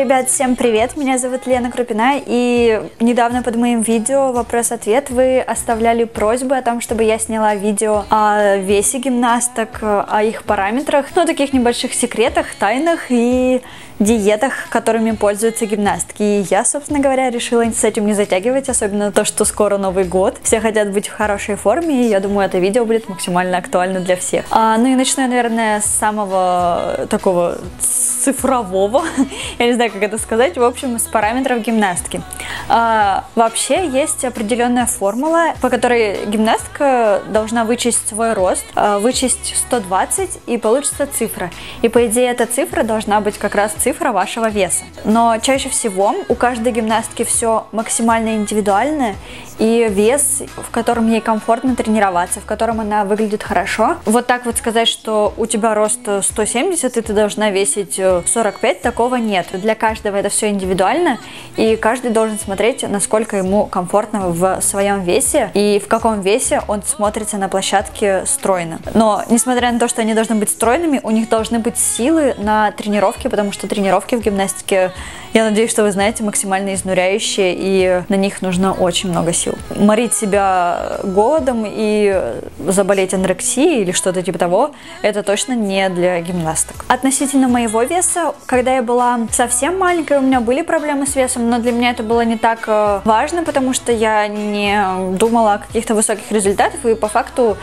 ребят, всем привет! Меня зовут Лена Крупина, и недавно под моим видео «Вопрос-ответ» вы оставляли просьбы о том, чтобы я сняла видео о весе гимнасток, о их параметрах, ну, таких небольших секретах, тайнах и диетах, которыми пользуются гимнастки. И я, собственно говоря, решила с этим не затягивать, особенно то, что скоро Новый год. Все хотят быть в хорошей форме, и я думаю, это видео будет максимально актуально для всех. А, ну и начну я, наверное, с самого такого цифрового, я не знаю, как это сказать, в общем, с параметров гимнастки. А, вообще есть определенная формула, по которой гимнастка должна вычесть свой рост, а, вычесть 120 и получится цифра. И по идее эта цифра должна быть как раз цифра вашего веса. Но чаще всего у каждой гимнастки все максимально индивидуальное, и вес, в котором ей комфортно тренироваться, в котором она выглядит хорошо. Вот так вот сказать, что у тебя рост 170, и ты должна весить 45, такого нет. Для каждого это все индивидуально, и каждый должен смотреть, насколько ему комфортно в своем весе и в каком весе он смотрится на площадке стройно. Но, несмотря на то, что они должны быть стройными, у них должны быть силы на тренировке, потому что тренировки в гимнастике, я надеюсь, что вы знаете, максимально изнуряющие, и на них нужно очень много сил. Морить себя голодом и заболеть анорексией или что-то типа того, это точно не для гимнасток. Относительно моего веса, когда я была совсем маленькой, у меня были проблемы с весом, но для меня это было не так э, важно, потому что я не думала о каких-то высоких результатах, и по факту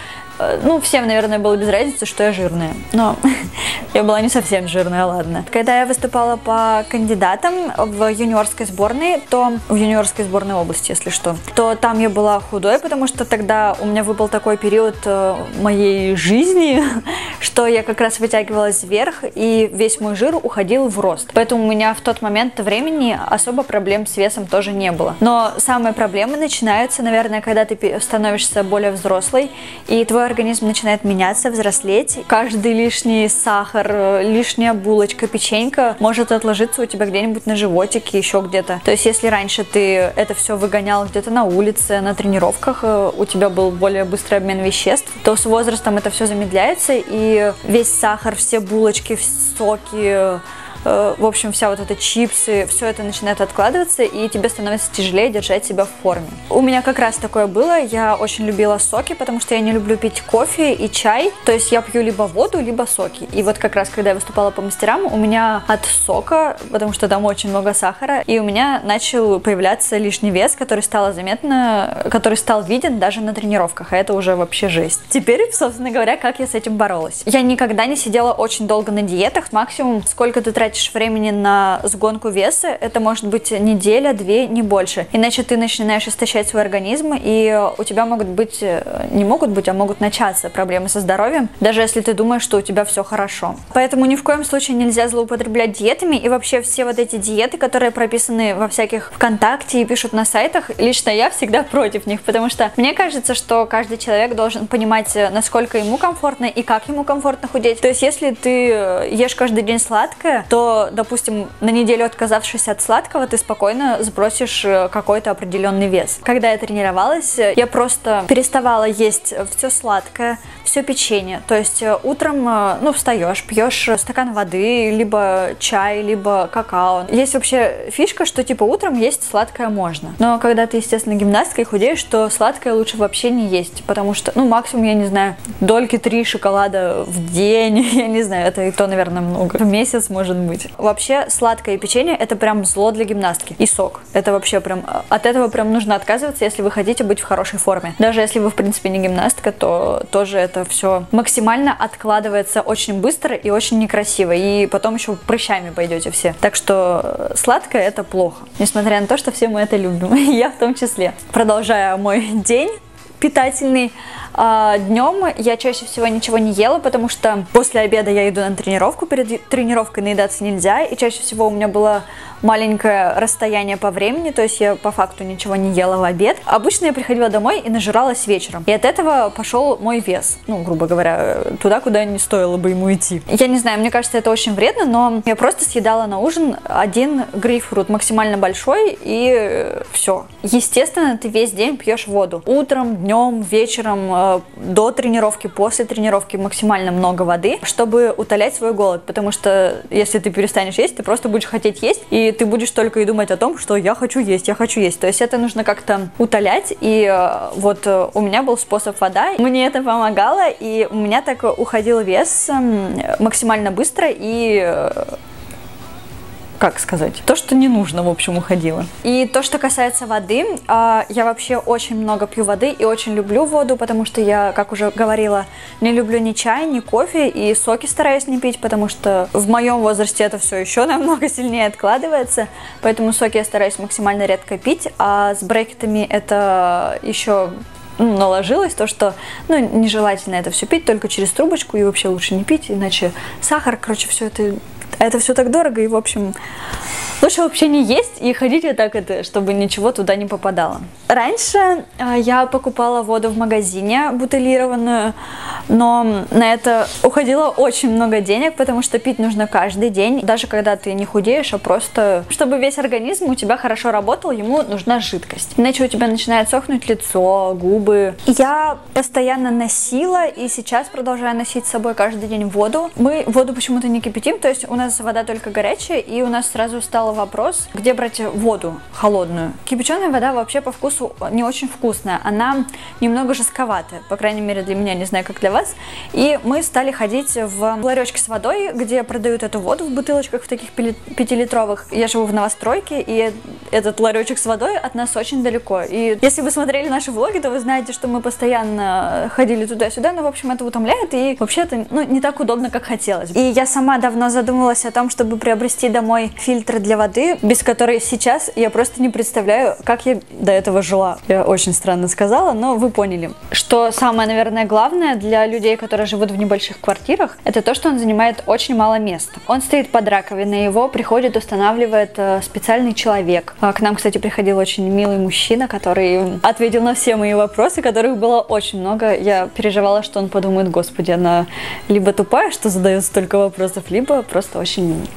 ну, всем, наверное, было без разницы, что я жирная. Но я была не совсем жирная, ладно. Когда я выступала по кандидатам в юниорской сборной, то в юниорской сборной области, если что, то там я была худой, потому что тогда у меня выпал такой период э, моей жизни, что я как раз вытягивалась вверх, и весь мой жир уходил в рост. Поэтому у меня в тот момент времени особо проблем с весом тоже не было. Но самые проблемы начинаются, наверное, когда ты становишься более взрослой, и твой организм начинает меняться, взрослеть. Каждый лишний сахар, лишняя булочка, печенька может отложиться у тебя где-нибудь на животике, еще где-то. То есть, если раньше ты это все выгонял где-то на улице, на тренировках, э, у тебя был более быстрый обмен веществ, то с возрастом это все замедляется, и весь сахар, все булочки, соки, Э, в общем, вся вот эта чипсы, все это начинает откладываться, и тебе становится тяжелее держать себя в форме. У меня как раз такое было, я очень любила соки, потому что я не люблю пить кофе и чай, то есть я пью либо воду, либо соки. И вот как раз, когда я выступала по мастерам, у меня от сока, потому что там очень много сахара, и у меня начал появляться лишний вес, который стало заметно, который стал виден даже на тренировках, а это уже вообще жесть. Теперь, собственно говоря, как я с этим боролась. Я никогда не сидела очень долго на диетах, максимум сколько ты тратишь тратишь времени на сгонку веса, это может быть неделя, две, не больше. Иначе ты начинаешь истощать свой организм, и у тебя могут быть, э, не могут быть, а могут начаться проблемы со здоровьем, даже если ты думаешь, что у тебя все хорошо. Поэтому ни в коем случае нельзя злоупотреблять диетами, и вообще все вот эти диеты, которые прописаны во всяких ВКонтакте и пишут на сайтах, лично я всегда против них, потому что мне кажется, что каждый человек должен понимать, э, насколько ему комфортно и как ему комфортно худеть. То есть, если ты э, ешь каждый день сладкое, то допустим, на неделю отказавшись от сладкого, ты спокойно сбросишь э, какой-то определенный вес. Когда я тренировалась, я просто переставала есть все сладкое, все печенье. То есть э, утром, э, ну, встаешь, пьешь стакан воды, либо чай, либо какао. Есть вообще фишка, что типа утром есть сладкое можно. Но когда ты, естественно, гимнасткой худеешь, то сладкое лучше вообще не есть, потому что, ну, максимум, я не знаю, дольки три шоколада в день, я не знаю, это и то, наверное, много. В месяц, может быть быть. Вообще сладкое печенье это прям зло для гимнастки. И сок. Это вообще прям... От этого прям нужно отказываться, если вы хотите быть в хорошей форме. Даже если вы, в принципе, не гимнастка, то тоже это все максимально откладывается очень быстро и очень некрасиво. И потом еще прыщами пойдете все. Так что э, сладкое это плохо. Несмотря на то, что все мы это любим. Я в том числе. Продолжая мой день питательный. А, днем я чаще всего ничего не ела, потому что после обеда я иду на тренировку, перед тренировкой наедаться нельзя, и чаще всего у меня было маленькое расстояние по времени, то есть я по факту ничего не ела в обед. Обычно я приходила домой и нажиралась вечером, и от этого пошел мой вес, ну, грубо говоря, туда, куда не стоило бы ему идти. Я не знаю, мне кажется, это очень вредно, но я просто съедала на ужин один грейпфрут, максимально большой, и все. естественно, ты весь день пьешь воду. Утром, днем, вечером, э, до тренировки, после тренировки максимально много воды, чтобы утолять свой голод. Потому что если ты перестанешь есть, ты просто будешь хотеть есть, и ты будешь только и думать о том, что я хочу есть, я хочу есть. То есть это нужно как-то утолять. И э, вот э, у меня был способ вода. Мне это помогало, и у меня так уходил вес максимально быстро и как сказать, то, что не нужно, в общем, уходило. И то, что касается воды, а, я вообще очень много пью воды и очень люблю воду, потому что я, как уже говорила, не люблю ни чай, ни кофе, и соки стараюсь не пить, потому что в моем возрасте это все еще намного сильнее откладывается, поэтому соки я стараюсь максимально редко пить, а с брекетами это еще ну, наложилось то, что ну, нежелательно это все пить только через трубочку и вообще лучше не пить, иначе сахар, короче, все это это все так дорого, и, в общем, лучше вообще не есть и ходить вот так это, чтобы ничего туда не попадало. Раньше э, я покупала воду в магазине бутылированную, но на это уходило очень много денег, потому что пить нужно каждый день, даже когда ты не худеешь, а просто, чтобы весь организм у тебя хорошо работал, ему нужна жидкость. Иначе у тебя начинает сохнуть лицо, губы. Я постоянно носила и сейчас продолжаю носить с собой каждый день воду. Мы воду почему-то не кипятим, то есть у нас вода только горячая, и у нас сразу стал вопрос, где брать воду холодную. Кипяченая вода вообще по вкусу не очень вкусная, она немного жестковатая, по крайней мере для меня, не знаю, как для вас. И мы стали ходить в ларечки с водой, где продают эту воду в бутылочках в таких пятилитровых. Я живу в новостройке, и этот ларечек с водой от нас очень далеко. И если вы смотрели наши влоги, то вы знаете, что мы постоянно ходили туда-сюда, но, в общем, это утомляет, и вообще это ну, не так удобно, как хотелось. И я сама давно задумывалась о том, чтобы приобрести домой фильтр для воды, без которой сейчас я просто не представляю, как я до этого жила. Я очень странно сказала, но вы поняли. Что самое, наверное, главное для людей, которые живут в небольших квартирах, это то, что он занимает очень мало места. Он стоит под раковиной, его приходит, устанавливает э, специальный человек. А к нам, кстати, приходил очень милый мужчина, который ответил на все мои вопросы, которых было очень много. Я переживала, что он подумает, господи, она либо тупая, что задает столько вопросов, либо просто очень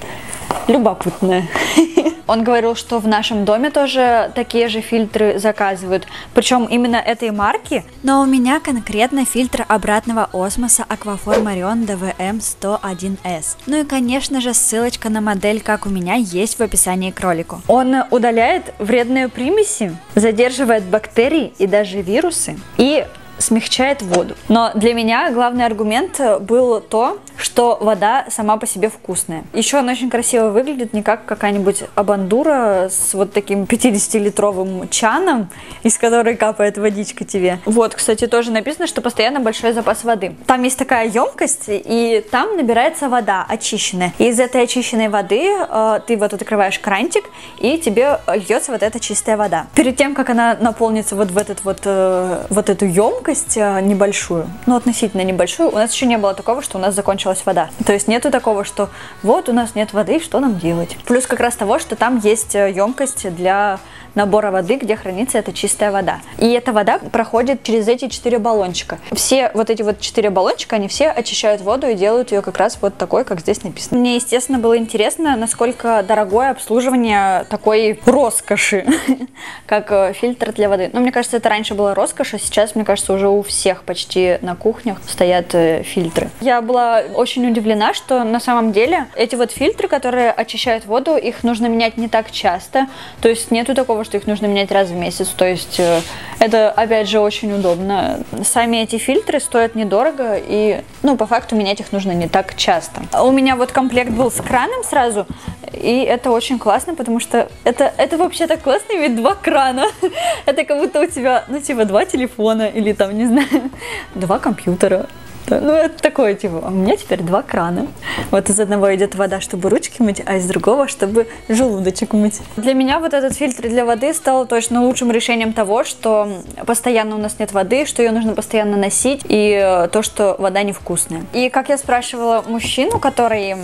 любопытная. Он говорил, что в нашем доме тоже такие же фильтры заказывают, причем именно этой марки. Но у меня конкретно фильтр обратного осмоса Aquafor Marion DVM 101S. Ну и конечно же ссылочка на модель, как у меня, есть в описании к ролику. Он удаляет вредные примеси, задерживает бактерии и даже вирусы и смягчает воду. Но для меня главный аргумент был то, что вода сама по себе вкусная. Еще она очень красиво выглядит, не как какая-нибудь абандура с вот таким 50-литровым чаном, из которой капает водичка тебе. Вот, кстати, тоже написано, что постоянно большой запас воды. Там есть такая емкость, и там набирается вода очищенная. И из этой очищенной воды э, ты вот открываешь крантик, и тебе льется вот эта чистая вода. Перед тем, как она наполнится вот в этот вот, э, вот эту емкость э, небольшую, ну относительно небольшую, у нас еще не было такого, что у нас закончилась вода. То есть нету такого, что вот у нас нет воды, что нам делать? Плюс как раз того, что там есть емкость э, для набора воды, где хранится эта чистая вода. И эта вода проходит через эти четыре баллончика. Все вот эти вот четыре баллончика, они все очищают воду и делают ее как раз вот такой, как здесь написано. Мне, естественно, было интересно, насколько дорогое обслуживание такой роскоши, как э, фильтр для воды. Но мне кажется, это раньше было роскошь, а сейчас, мне кажется, уже у всех почти на кухнях стоят э, фильтры. Я была очень удивлена, что на самом деле эти вот фильтры, которые очищают воду, их нужно менять не так часто. То есть нету такого такого, что их нужно менять раз в месяц. То есть э, это, опять же, очень удобно. Сами эти фильтры стоят недорого, и, ну, по факту менять их нужно не так часто. У меня вот комплект был с краном сразу, и это очень классно, потому что это, это вообще так классно иметь два крана. Это как будто у тебя, ну, типа, два телефона или там, не знаю, два компьютера. Ну, это такое, типа, у меня теперь два крана. Вот из одного идет вода, чтобы ручки мыть, а из другого, чтобы желудочек мыть. Для меня вот этот фильтр для воды стал точно лучшим решением того, что постоянно у нас нет воды, что ее нужно постоянно носить, и э, то, что вода невкусная. И как я спрашивала мужчину, который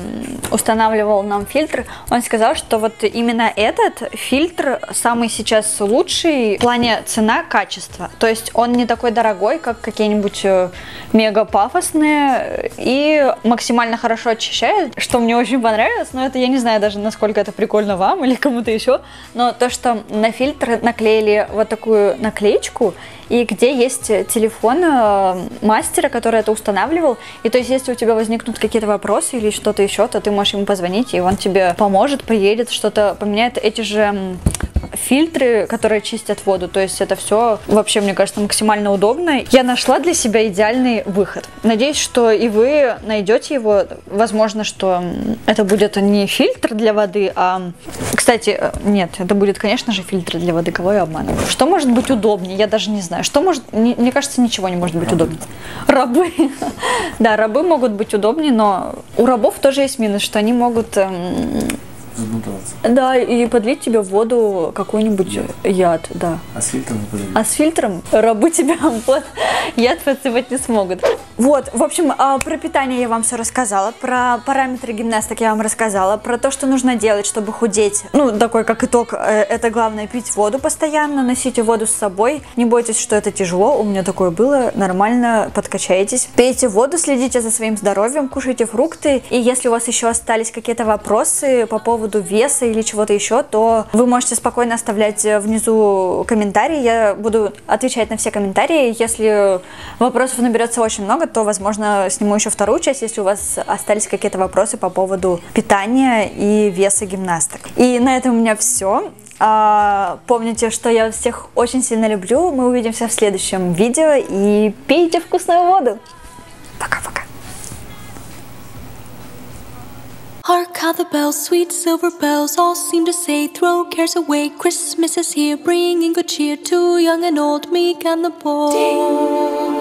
устанавливал нам фильтр, он сказал, что вот именно этот фильтр самый сейчас лучший в плане цена-качество. То есть он не такой дорогой, как какие-нибудь э, мега пафосные и максимально хорошо очищает, что мне очень понравилось, но это я не знаю даже, насколько это прикольно вам или кому-то еще, но то, что на фильтр наклеили вот такую наклеечку, и где есть телефон э, мастера, который это устанавливал. И то есть, если у тебя возникнут какие-то вопросы или что-то еще, то ты можешь ему позвонить, и он тебе поможет, приедет, что-то поменяет. Эти же фильтры, которые чистят воду. То есть это все вообще, мне кажется, максимально удобно. Я нашла для себя идеальный выход. Надеюсь, что и вы найдете его. Возможно, что это будет не фильтр для воды, а... Кстати, э, нет, это будет, конечно же, фильтр для воды. Кого я обманываю? Что может быть удобнее? Я даже не знаю. Что может... Мне кажется, ничего не может быть удобнее. Рабы. Да, рабы могут быть удобнее, но у рабов тоже есть минус, что они могут Запутаться. да, и подлить тебе в воду какой-нибудь яд. яд, да. А с фильтром не? А с фильтром рабы тебя под яд подсыпать не смогут. Вот, в общем, а, про питание я вам все рассказала, про параметры гимнасток я вам рассказала, про то, что нужно делать, чтобы худеть. Ну, такой как итог, э, это главное пить воду постоянно, носите воду с собой. Не бойтесь, что это тяжело, у меня такое было, нормально подкачаетесь. Пейте воду, следите за своим здоровьем, кушайте фрукты. И если у вас еще остались какие-то вопросы по поводу веса или чего-то еще, то вы можете спокойно оставлять внизу комментарии. Я буду отвечать на все комментарии. Если вопросов наберется очень много, то, возможно, сниму еще вторую часть, если у вас остались какие-то вопросы по поводу питания и веса гимнасток. И на этом у меня все. А, помните, что я всех очень сильно люблю. Мы увидимся в следующем видео и пейте вкусную воду. Пока-пока. Hark how the bells, sweet silver bells, all seem to say, throw cares away. Christmas is here, bringing good cheer to young and old, meek and the bold.